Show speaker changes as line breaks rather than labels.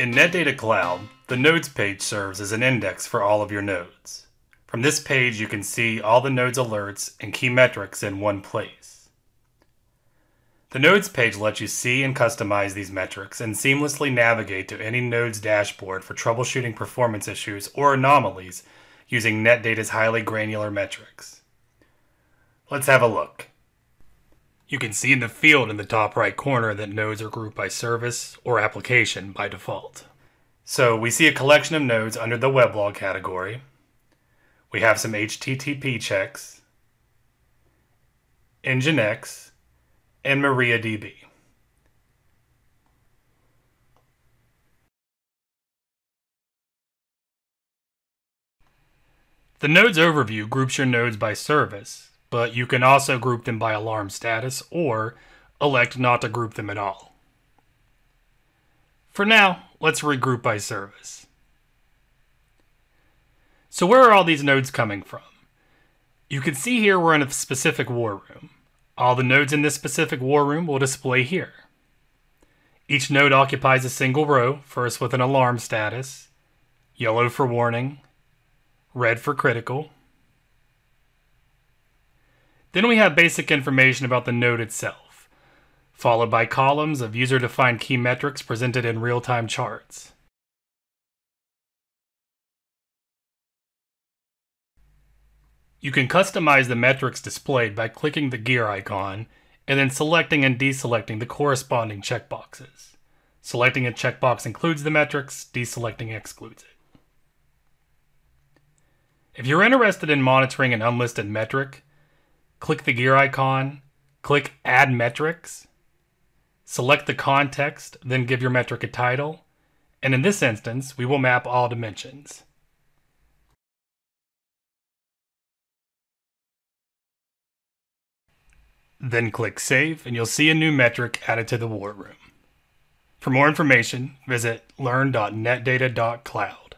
In NetData Cloud, the Nodes page serves as an index for all of your nodes. From this page, you can see all the nodes alerts and key metrics in one place. The Nodes page lets you see and customize these metrics and seamlessly navigate to any node's dashboard for troubleshooting performance issues or anomalies using NetData's highly granular metrics. Let's have a look. You can see in the field in the top right corner that nodes are grouped by service or application by default. So we see a collection of nodes under the weblog category. We have some HTTP checks, Nginx, and MariaDB. The nodes overview groups your nodes by service, but you can also group them by alarm status or elect not to group them at all. For now, let's regroup by service. So where are all these nodes coming from? You can see here we're in a specific war room. All the nodes in this specific war room will display here. Each node occupies a single row, first with an alarm status, yellow for warning, red for critical, then we have basic information about the node itself, followed by columns of user-defined key metrics presented in real-time charts. You can customize the metrics displayed by clicking the gear icon and then selecting and deselecting the corresponding checkboxes. Selecting a checkbox includes the metrics, deselecting excludes it. If you're interested in monitoring an unlisted metric, click the gear icon, click Add Metrics, select the context, then give your metric a title, and in this instance, we will map all dimensions. Then click Save, and you'll see a new metric added to the war room. For more information, visit learn.netdata.cloud.